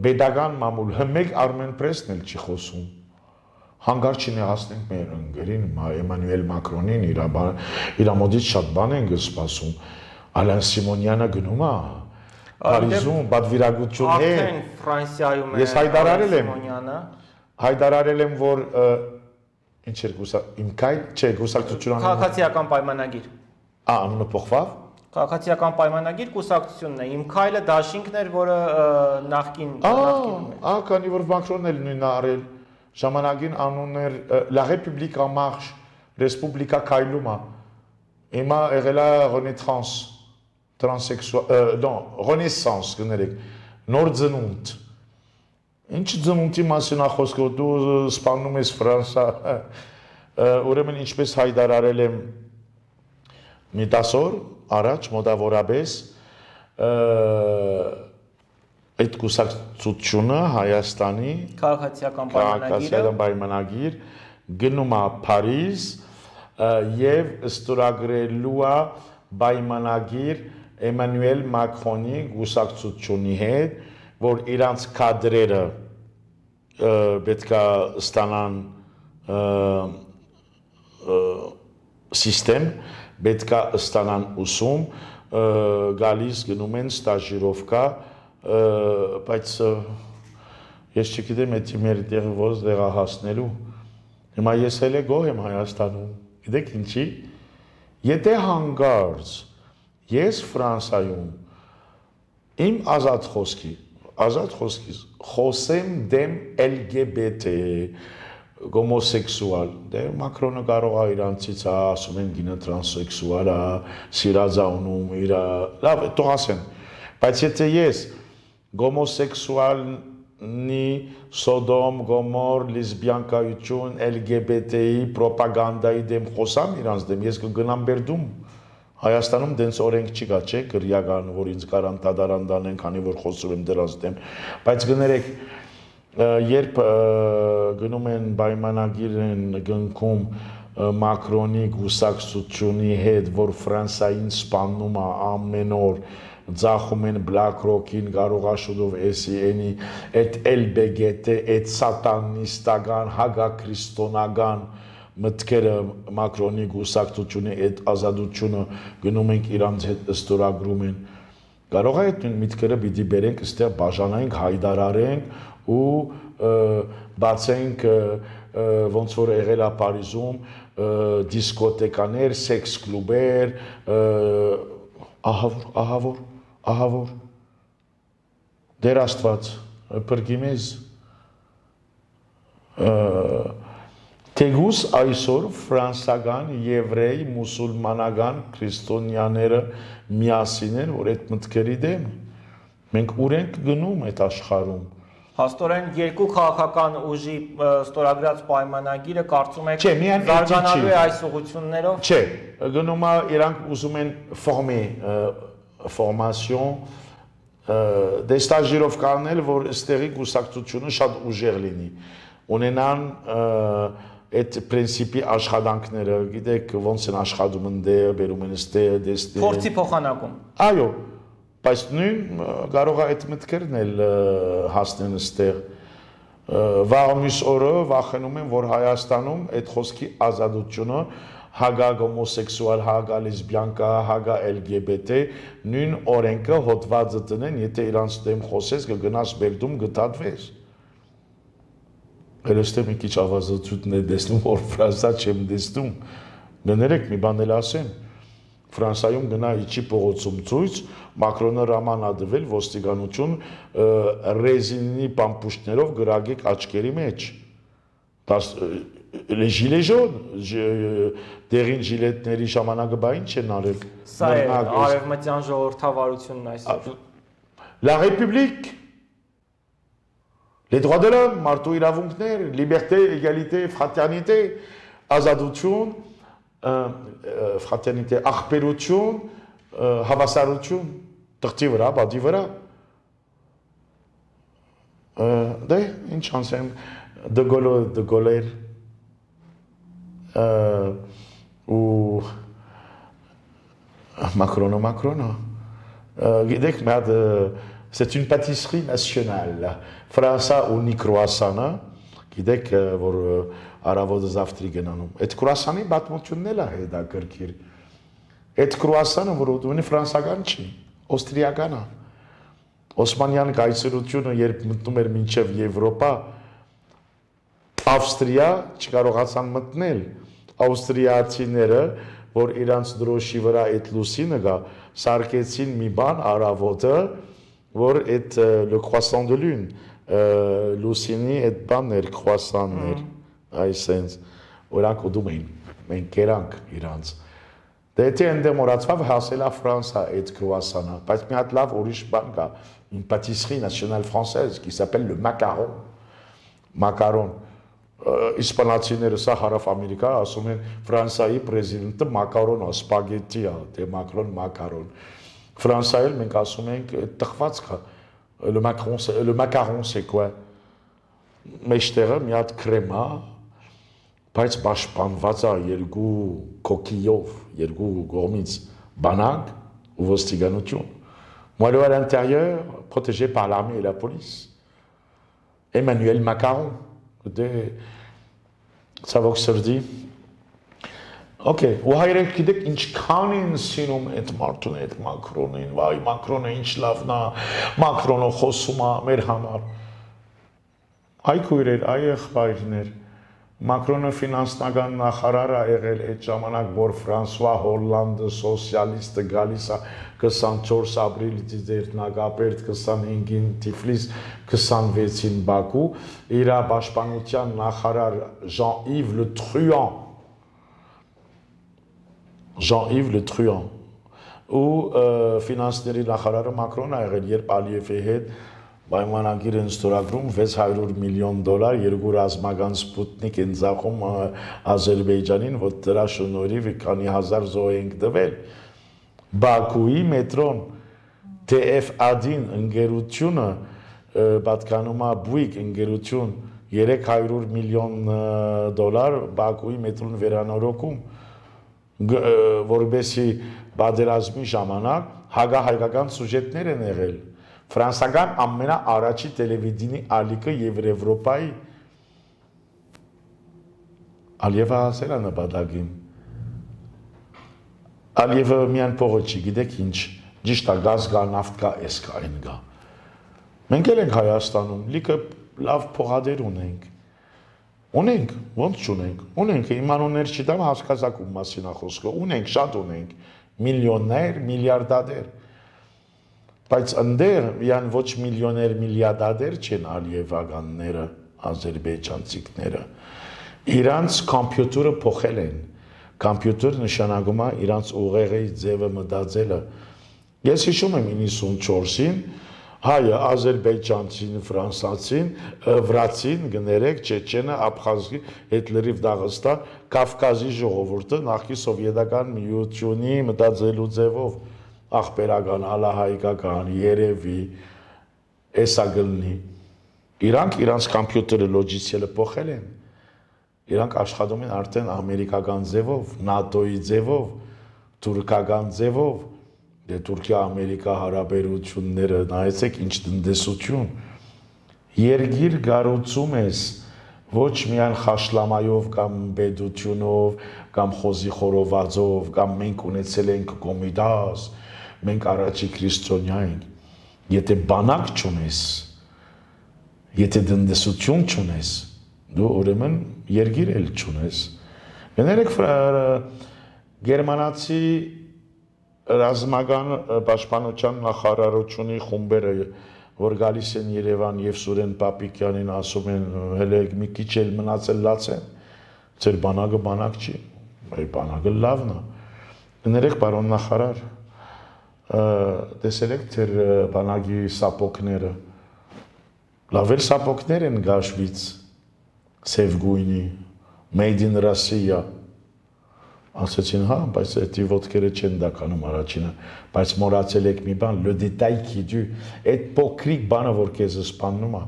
բեդական մամուլ հմեկ Արմեն Պրեսն էլ չի խոսում հանգար չնեղացնենք մեր ընկերին Էմանուել Մակրոնին իր իր մոդից շատ բան են սպասում Ալան Սիմոնյանը գնում է Փարիզում բադվիրագություն է։ Արդեն Ֆրանսիայում է։ Ես հայտարարել եմ։ Հայտարարել եմ, որ ինչ էր գուսա իմ կայ, չէ, գուսակցություն անում։ Քաղաքացիական պայմանագիր։ Ա, անունը փոխվավ։ Քաղաքացիական պայմանագիր կուսակցությունն է։ Իմ քայլը դաշինքն էր, որը նախքին նախքին։ Ա, քանի որ Մակրոնն էլ նույնն արել։ Ժամանակին անունն էր La République en marche, Ռեսպուբլիկա քայլումա։ Հիմա եղել է Renaissance տրանսեքսուալ, non, ռենեսանս կներեք, նոր ծնունդ։ Ինչ ծնունդի մասին է խոսքը, դու սպանում ես Ֆրանսա։ Ուրեմն ինչպես հայտարարել եմ մի 10 օր առաջ մոտավորապես այդ կուսակցությունը Հայաստանի քաղաքացիական պայմանագիրը պայմանագիր գնում է Փարիզ եւ ստորագրելու է պայմանագիր Էմանուել Մակրոնի գուսակցությունի հետ, որ իրանց կադրերը պետքա ստանան սիստեմ, պետքա ստանան ուսում, գալիս գնում են ստաժիրովկա, բայց ես չգիտեմ էդի մեր տեղը ոնց դեղա հասնելու։ Հիմա ես էլ գոհ եմ Հայաստանում։ Գիտեք ինչի։ Եթե հանգարց Ես Ֆրանսայում իմ ազատ խոսքի, ազատ խոսքից խոսեմ դեմ LGBT գոմոսեքսուալ, դե Մակրոնը կարող է իրանցից է, ասում են գինը տրանսեքսուալ է, սիրազանում իր, լավ, թող ասեն։ Բայց եթե ես գոմոսեքսուալնի Սոդոմ, Գոմոր, լեսբիանկայություն, LGBT-ի ռոպագանդայի դեմ խոսամ իրանց դեմ, ես կգնամ Բերդում Հայաստանում դենց օրենք չի գա, չէ, գրիական, որ ինձ կարան տադարան դանեն, քանի որ խոսում եմ դրանց դեմ, բայց գներեք երբ գնում են պայմանագիր են գնքում Մակրոնի գուսակցությունի հետ, որ Ֆրանսային սպանում է ամեն օր, ձախում են BlackRock-ին, կարող աշուտով SEN-ի, այդ LBGT, այդ սատանիստական, հագաքրիստոնական մտքերը Մակրոնի գուսակցությունը այդ ազատությունը գնում ենք իրանց հետ ստորագրում են կարող է այդ միտքերը պիտի բերենք այստեղ բաժանենք հայդարարենք ու բացենք ոնց որ եղել է Փարիզում դիսկոտեկաներ, սեքս կլուբեր, ահա որ, ահա որ, ահա որ դեր Աստված բրգի մեզ Թեգուս այսօր ֆրանսական, եվրեյ, մուսուլմանական քրիստոնյաները միասին են, որ այդ մտքերի դեմ մենք ուր ենք գնում այդ աշխարհում։ Հաստորեն երկու քաղաքական ուժի ստորագրած պայմանագիրը կարծում եք Չէ, միայն զարգանալու է այս ուղություններով։ Չէ, գնում է իրանք ուզում են ֆորմի ֆորմացիոն դե ստաժիրով կանել, որ այստեղի գուսակցությունը շատ ուժեղ լինի։ Ունենան այդ պրինցիպի աշխատանքները, գիտեք, ոնց են աշխատում ընդեր, բերում են ստեղ, դեստեղ։ Փորձի փոխանակում։ Այո, բայց նույն կարող է այդ մտքերն էլ հասնեն ստեղ։ Վաղմիս օրը վախենում են, որ Հայաստանում այդ խոսքի ազատությունը հագա հոմոսեքսուալ, հագա լեսբիանկա, հագա LGBT նույն օրենքը հոդվածը տնեն, եթե իրանց դեմ խոսես կգնաս Բերդում գտածվես։ Երեստե մի քիչ ավազացությունն է տեսնում, որ Ֆրանսա չեմ տեսնում։ Գներեք մի բան էլ ասեմ։ Ֆրանսայում գնա իջի փողոցում ցույց, Մակրոնը ռաման ադվել ոստիկանություն ռեզինի պամպուշտներով գրագեք աչքերի մեջ։ gilets jaunes դերին ժիլետների ժամանակը բա ինչ են արել սա է արևմտյան ժողովրդավարությունն այսօր La République les droits de l'homme, մարդու իրավունքներ, liberté, égalité, fraternité, ազատություն, fraternité, աղբերություն, հավասարություն, տղծի վրա, բադի վրա։ Դե, ինչ անսեմ, դգոլո դգոլեր ու Macron Macron գիտեք մի հատ c'est une pâtisserie nationale Ֆրանսա ունի կրուասանը գիտեք որ արավոտ զավտրի գնանում այդ կրուասանի պատմությունն էլ է հետաքրքիր այդ կրուասանը որ ունի ֆրանսական չի օստրիական է Օսմանյան կայսրությունը երբ մտնում էր մինչև Եվրոպա Ավստրիա չկարողացան մտնել ավստրիացիները որ իրանց դրոշի վրա այդ լուսինը գա սարկեցին մի բան արավոտը որ այդ le croissant de lune լուսինի այդ բանն էր croissant-ներ այսենց որանք ուդում էին մենք կերանք իրանց դե թե ընդեմ մոռացավ հասել է Ֆրանսա այդ croissant-ը բայց մի հատ լավ ուրիշ բան կա une pâtisserie nationale française qui s'appelle le macaron. Macaron. Իսպանացիները սա հարավ Ամերիկա ասում են Ֆրանսիայի պրեզիդենտը մակարոն սպագետի է, դե մակրոն մակարոն։ Ֆրանսիայել մենք ասում ենք տխվածքը le macaron le macaron c'est quoi? Մեջտեղը մի հատ կրեմ է բայց պաշտպանված է երկու կոկիով երկու կողմից բանակ ու ոստիկանություն Moi, à l'intérieur, protégé par l'armée et la police. Emmanuel Macron, ça va se dire. Ok, ու հայրենք գիտեք ինչքան են սիրում այդ մարդուն այդ Մակրոնին, վայ Մակրոնը ինչ լավն է, Մակրոնը խոսում է մեր համար։ Այ քույրեր, այ եղբայրներ, Մակրոնը ֆինանսնական նախարար է եղել այդ ժամանակ, որ Ֆրանսուଆ Հոլանդը սոցիալիստը գալիս է 24 ապրիլից Ձերնագապերտ 25-ին Թիֆլիս 26-ին Բաքու, իր պաշտպանության նախարար Jean-Yves Le Truand Jean-Yves Le Truand ու ֆինանսների նախարարը Մակրոնը եղել, երբ Ալիևի հետ պայմանագիր են ստորագրում 600 միլիոն դոլար երկու ռազմական սպուտնիկ են ծախում Ադրբեջանին, որ դրա շնորհիվ քանի հազար զոհ ենք տվել։ Բաքուի մետրոն TFAD-ին ընկերությունը պատկանում է Բուիկ ընկերություն 300 միլիոն դոլար Բաքուի մետրոն վերանորոգում որբեսի բادرազմի ժամանակ հագահայկական սյուժետներ են եղել ֆրանսական ամենաառաջի տելևիդենի ալիքը եւ Եվրոպայի Ալիևը ասել է նպատակին Ալիևը միան փողը չի, գիտեք ինչ, ճիշտ է, գազ կա, նավթ կա, էս կա, այն կա։ Մենք էլ ենք Հայաստանում, լիքը լավ փողադեր ունենք։ Ունենք, ոնց չունենք։ Ունենք, իմանուններ չտամ հասկացակում մասին է խոսքը։ Ունենք, շատ ունենք։ Միլիոններ, միլիարդադեր բայց ընդեր միան ոչ միլիոներ միլիարդադեր չեն ալիևականները ազերբայջանցիքները իրանց համբյուտերը փոխել են համբյուտեր նշանակում է իրանց ուղեղի ձևը մտածելը ես հիշում եմ 94-ին հայը ազերբայջանցին ֆրանսացին վրացին գներեք չեչենը աբխազի հետ լրիվ դաղստան կավկազի ժողովուրդը նախի սովետական միությունի մտածելու ձևով աղբերական, հալահայկական, երևի, էսա գլնի։ Իրանք իրանց համբյուտերը լոջիցիելը փոխել են։ Իրանք աշխատում են արդեն ամերիկական ձևով, նատոյի ձևով, թուրքական ձևով։ Դե Թուրքիա-Ամերիկա հարաբերությունները նայեցեք ինչ տնտեսություն։ Երգիր գառուցում ես ոչ միայն խաշլամայով կամ բեդությունով կամ խոզի խորովածով կամ մենք ունեցել ենք կոմիդաս, մենք առաջի քրիստոնյա ենք։ Եթե բանակ չունես, եթե դնդեսություն չունես, դու ուրեմն երգիր էլ չունես։ Գներեք գերմանացի ռազմական պաշտպանության նախարարությունի խումբերը որ գալիս են Երևան եւ Սուրեն Պապիկյանին ասում են հələ մի քիչ էլ մնացել լաց են Ձեր բանակը բանակ չի, այլ բանակը լավն է։ Կներեք, պարոն նախարար, տեսել եք ձեր բանակի սապոկները։ Լավ էլ սապոկներ են գաշվից, սև գույնի, made in Russia ասացին հա բայց էդի ոդկերը չեն դականում առաջինը բայց մոռացել եք մի բան le détail qui du այդ փոքրիկ բանը որ քեզ սպանում է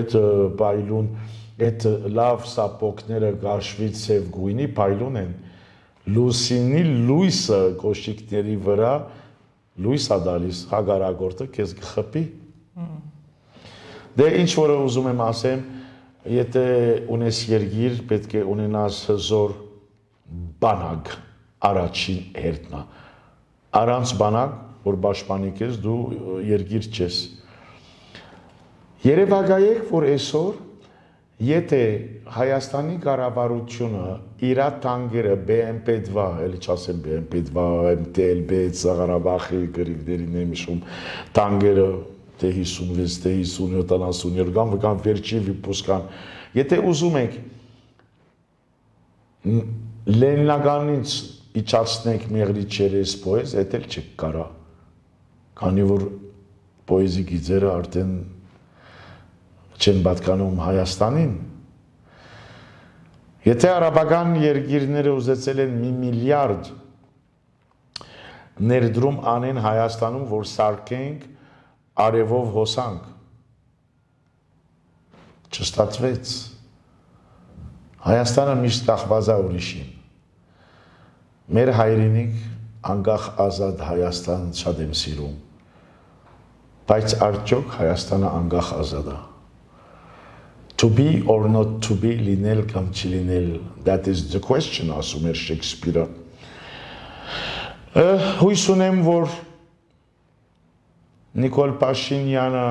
այդ բայլուն այդ լավ սապոկները գաշվից սև գույնի բայլուն են լուսինի լույսը կոշիկների վրա լույս ա դալիս հագարագորտը քեզ կխփի դե ինչ որը ուզում եմ ասեմ եթե ունես երգիր պետք է ունենաս հզոր բանակ առաջին հերթնա առանց բանակ որ պաշտպանի քեզ դու երգիր չես Երևակայեք որ այսօր եթե Հայաստանի կառավարությունը իր տանկերը BMP2, էլի չասեմ BMP2, MTLB, Ղարաբաղի գրիվների նեմիշում տանկերը թե 56, թե 57, 72 կամ կամ վերջի վիպուսկան, եթե ուզում եք Լենինականից իջացնենք մեղրի չերես պոեզ, այդ էլ չեք կարա։ Քանի որ պոեզի գիծերը արդեն չեն պատկանում Հայաստանին։ Եթե արաբական երկիրները ուզեցել են մի միլիարդ ներդրում անեն Հայաստանում, որ սարքենք արևով հոսանք, չստացվեց։ Հայաստանը միշտ կախված է ուրիշին Մեր հայրենիք անկախ ազատ Հայաստան շատ եմ սիրում։ Բայց արդյոք Հայաստանը անկախ ազատ է։ To be or not to be լինել կամ չլինել. That is the question ասում էր Շեքսպիրը։ Հույս ունեմ, որ Նիկոլ Փաշինյանը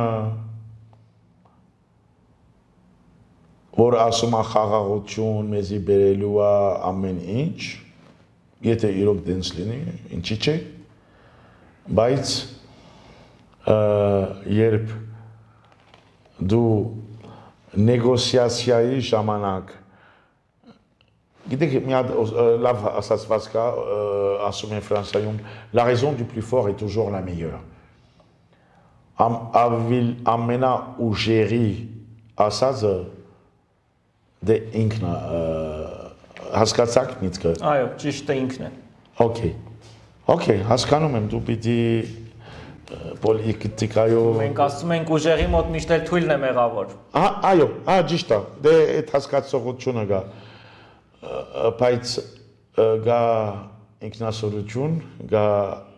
որ ասում է խաղաղություն մեզի բերելու է ամեն ինչ եթե իրոք դենս լինի, ինչի՞ չէ, բայց երբ դու նեգոսիացիայի ժամանակ գիտեք մի հատ լավ ասացված կա ասում են Ֆրանսիայում la raison du plus fort est toujours la meilleure ամ ավիլ ամենա ուժերի ասածը դե ինքնա հասկացաք միտքը։ Այո, ճիշտը ինքն է։ Okay։ Okay, հասկանում եմ, դու պիտի պոլիտիկայով Մենք ասում ենք ուժերի մոտ միշտ էլ թույլն է մեղավոր։ այո, ահա ճիշտ է։ Դե այդ հասկացողությունը գա։ Բայց գա ինքնասորություն, գա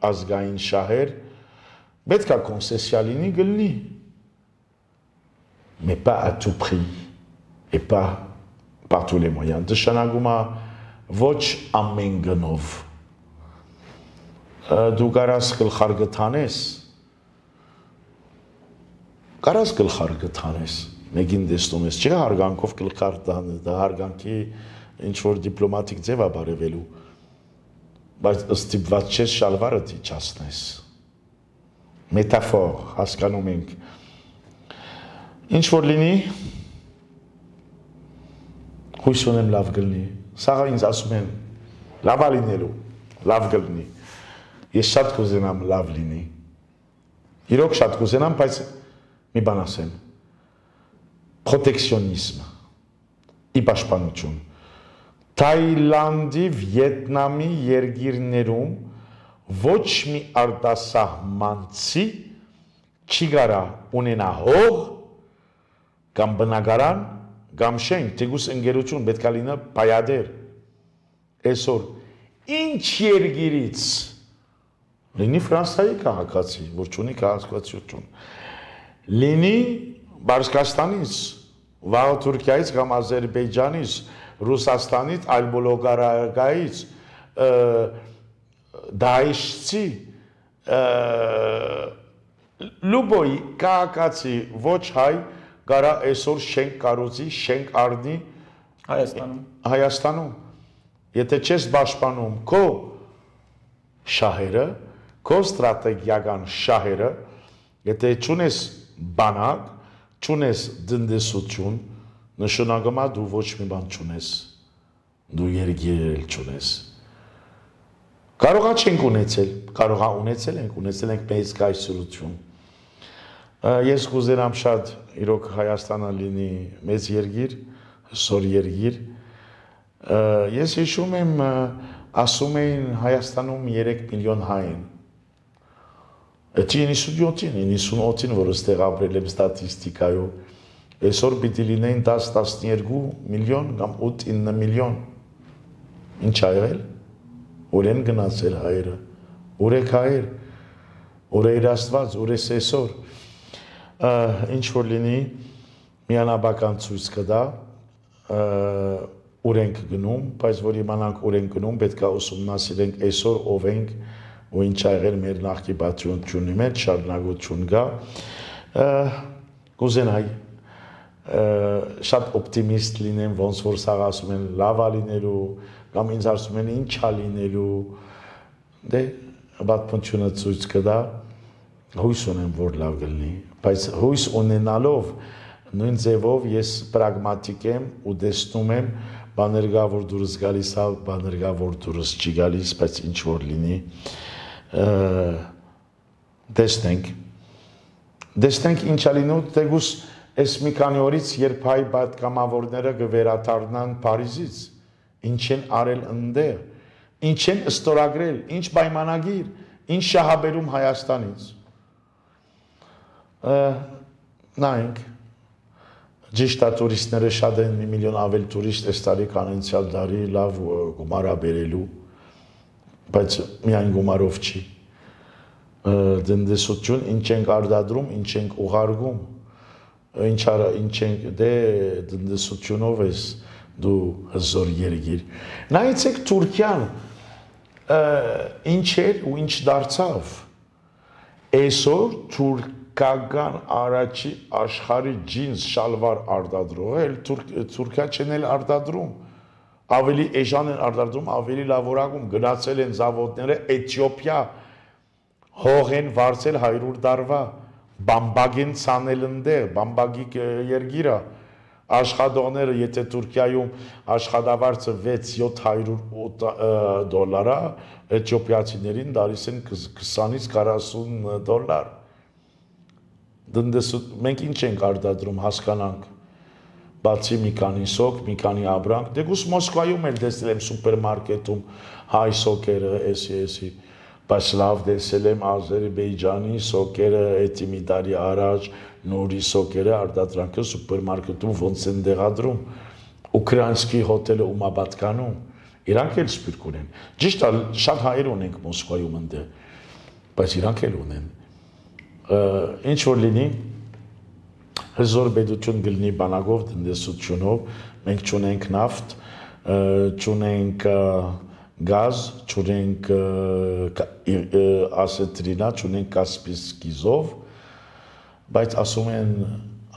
ազգային շահեր, պետք է կոնսեսիա լինի գլնի։ Mais pas à tout prix et pas par tous les moyens։ Դշնագում է ոչ ամեն գնով։ Դու կարաս գլխար գտանես։ Կարաս գլխար գտանես։ Մեկին տեսնում ես, չէ՞ հարգանքով գլխար տանը, դա հարգանքի ինչ որ դիպլոմատիկ ձև է բարևելու։ Բայց ըստիպված չես շալվարը դիճացնես։ Մետաֆոր, հասկանում ենք։ Ինչ որ լինի, հույս ունեմ լավ գլնի։ Սաղը ինձ ասում են լավ լինելու, լավ գլնի։ Ես շատ կուզենամ լավ լինի։ Իրոք շատ կուզենամ, բայց մի բան ասեմ։ Պրոտեկցիոնիզմ։ ի պաշտպանություն։ Թայլանդի, Վիետնամի երկիրներում ոչ մի արտասահմանցի չի գարա ունենա հող կամ բնակարան կամ շենք, թեգուս ընկերություն պետք է լինի բայադեր։ Այսօր ինչ երգիրից լինի Ֆրանսիայի քաղաքացի, որ ունի քաղաքացիություն։ Լինի Բարսկաստանից, վաղ Թուրքիայից կամ Ադրբեջանից, Ռուսաստանից, այլ Բոլգարիայից, Դայշցի, լուբոյի քաղաքացի ոչ հայ գարա այսօր շենք կառուցի, շենք առնի Հայաստանում։ Հայաստանում։ Եթե չես պաշտպանում քո շահերը, քո ստրատեգիական շահերը, եթե ճունես բանակ, ճունես դնդեսություն, նշանակում է դու ոչ մի բան ճունես։ Դու երգիրել չունես։ Կարողա չենք ունեցել, կարողա ունեցել ենք, ունեցել ենք մեծ կայսրություն։ Ես կուզենամ շատ իրոք Հայաստանը լինի մեծ երգիր, սոր երգիր։ Ես հիշում եմ ասում էին Հայաստանում 3 միլիոն հայ են։ Դա 97-ին, 98-ին, որ ստեղ ապրել եմ ստատիստիկայով։ Այսօր պիտի լինեին 10-12 միլիոն կամ 8-9 միլիոն։ Ինչ ա եղել? Ուր են գնացել հայերը, ուր է հայեր, ուր է իր աստված, ուր է սեսոր, ինչ որ լինի, միանաբական ցույց կդա, ուր ենք գնում, բայց որ իմանանք ուր ենք գնում, պետք է ուսումնասիրենք այսօր ով ենք ու ինչ ա եղել մեր նախկի պատմությունի մեջ, շարունակություն կա։ Կուզենայի շատ օպտիմիստ լինեմ, ոնց որ սա ասում են, լավ ա լինելու, կամ ինձ ասում են ինչ ա լինելու դե պատմությունը ցույց կտա հույս ունեմ որ լավ կլինի բայց հույս ունենալով նույն ձևով ես պրագմատիկ եմ ու տեսնում եմ բաներ գա որ դուրս գալիս ա բաներ գա որ դուրս չի գալիս բայց ինչ որ լինի տեսնենք տեսնենք ինչ ա լինու դեգուս այս մի քանի օրից երբ հայ պատկամավորները կվերադառնան Փարիզից ինչ են արել ընդեղ, ինչ են ստորագրել, ինչ պայմանագիր, ինչ շահաբերում Հայաստանից։ Նայենք ճիշտ է տուրիստները շատ են, մի միլիոն ավել տուրիստ այս տարի կան անցյալ տարի լավ գումարա բերելու, բայց միայն գումարով չի։ Դնդեսություն ինչ ենք արտադրում, ինչ ենք ուղարկում, ինչ արա, ինչ ենք դե դնդեսությունով էս դու հզոր երգիր։ Նայեցեք Թուրքիան ինչ էր ու ինչ դարձավ։ Այսօր թուրքական առաջի աշխարհի ջինս շալվար արտադրող էլ Թուրքիա չեն էլ արտադրում ավելի էժան են արտադրում, ավելի լավորակում գնացել են զավոդները Էթիոպիա հող են վարձել 100 տարվա բամբագեն ցանել ընդեղ, բամբագի երգիրա աշխատողները, եթե Թուրքիայում աշխատավարձը 6-700 դոլար է, էթիոպիացիներին դարիս են 20-ից 40 դոլար։ Դնդեսու մենք ինչ ենք արտադրում հասկանանք բացի մի քանի սոկ, մի քանի աբրանք, դեգուս Մոսկվայում էլ տեսել եմ սուպերմարկետում հայ սոկերը, էսի, էսի, բայց լավ տեսել եմ Ադրբեջանի սոկերը, էտի մի տարի առաջ, նորի սոկերը արտադրանքը սուպերմարկետում ոնց են դեղադրում ուկրաինսկի հոթելը ումա պատկանում իրանք էլ սպիրկ ունեն ճիշտ է շատ հայեր ունենք մոսկվայում ընդ բայց իրանք էլ ունեն ինչ որ լինի հզոր բեդություն գլնի բանակով տնտեսությունով մենք ճունենք նավթ ճունենք գազ ճունենք ասետրինա ճունենք կասպիսկիզով բայց ասում են,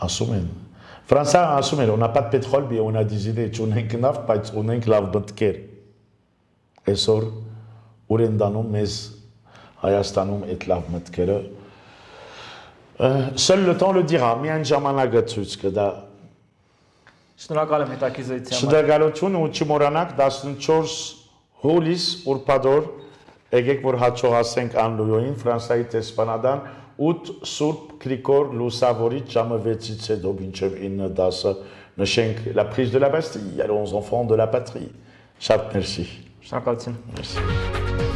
ասում են Ֆրանսիան ասում էր, on n'a pas de pétrole, mais on a des idées, չունենք նավթ, բայց ունենք լավ մտքեր։ Այսօր ուր են դանում մեզ Հայաստանում այդ լավ մտքերը։ Seul le temps le dira, միայն ժամանակը ցույց կտա։ Շնորհակալ եմ հետաքրքրության Շնորհակալություն ու չմոռանաք 14 հուլիս ուրբադոր եկեք որ հաջող ասենք Անլույոին Ֆրանսիայի տեսփանադան 8 Սուրբ Գրիգոր Լուսավորիչ ժամը 6-ից հետո մինչև 9-10-ը նշենք la prise de la Bastille, aux enfants de la patrie. Շատ մերսի։ Շնորհակալություն։ Մերսի։